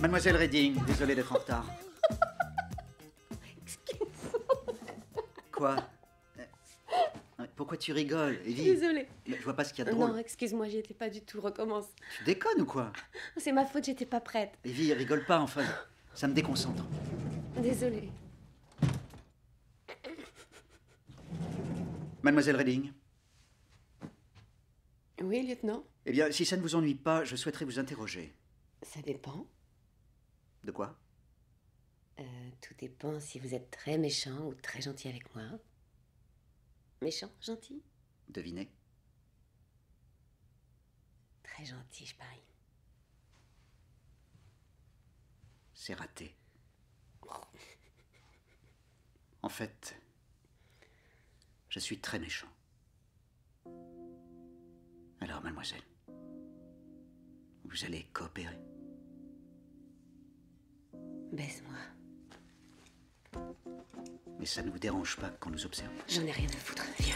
Mademoiselle Redding, désolé d'être en retard. Quoi? Euh, non, mais Pourquoi tu rigoles, Evie Désolée. Je vois pas ce qu'il y a de Non, drôle. excuse-moi, j'y étais pas du tout. Recommence. Tu déconnes ou quoi? C'est ma faute, j'étais pas prête. Evie, rigole pas, enfin. Ça me déconcentre. Désolée. Mademoiselle Redding Oui, lieutenant Eh bien, si ça ne vous ennuie pas, je souhaiterais vous interroger. Ça dépend. De quoi? Euh, tout dépend si vous êtes très méchant ou très gentil avec moi. Méchant, gentil? Devinez. Très gentil, je parie. C'est raté. En fait, je suis très méchant. Alors, mademoiselle, vous allez coopérer. Baise-moi. Mais ça ne vous dérange pas qu'on nous observe? J'en ai rien à foutre. Viens.